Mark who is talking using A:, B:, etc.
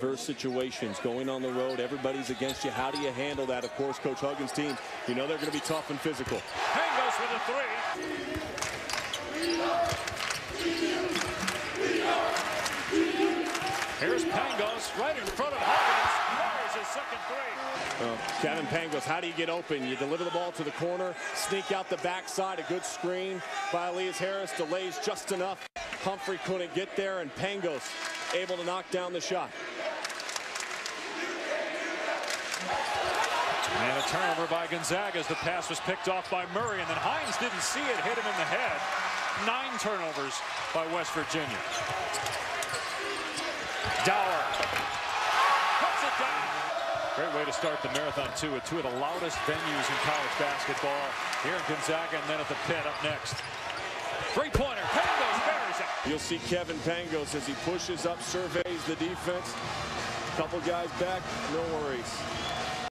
A: Situations going on the road, everybody's against you. How do you handle that? Of course, Coach Huggins' team, you know they're going to be tough and physical.
B: Pangos with a three. Here's Pangos right in front of Huggins. There's his second three.
A: Kevin Pangos, how do you get open? You deliver the ball to the corner, sneak out the backside, a good screen by Elias Harris, delays just enough. Humphrey couldn't get there, and Pangos able to knock down the shot.
B: And a turnover by Gonzaga as the pass was picked off by Murray, and then Hinds didn't see it, hit him in the head. Nine turnovers by West Virginia. Dower it down. Great way to start the marathon, too, at two of the loudest venues in college basketball. Here in Gonzaga and then at the pit up next. Three-pointer, Pangos buries it.
A: You'll see Kevin Pangos as he pushes up, surveys the defense. Couple guys back, no worries.